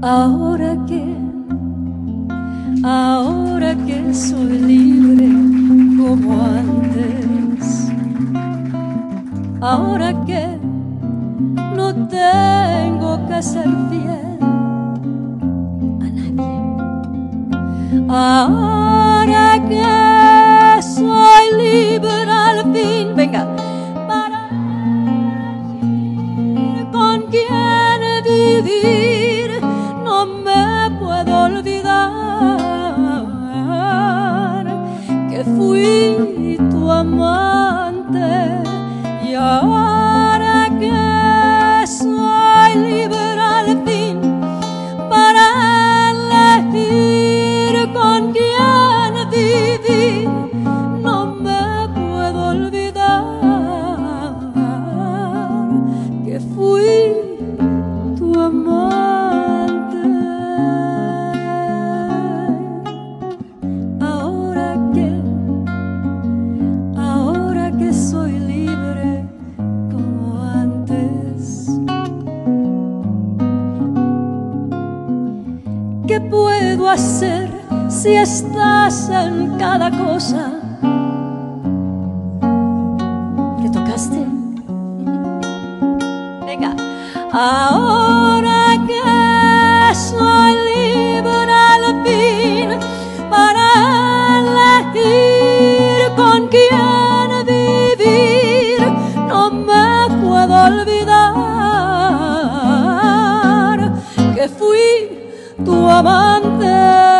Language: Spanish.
Ahora que, ahora que soy libre como antes, ahora que no tengo que ser fiel a nadie, amante y ahora que soy libre al fin para elegir con quién vivir, no me puedo olvidar que fui ¿Qué puedo hacer si estás en cada cosa que tocaste? Venga, ahora que soy tu amante.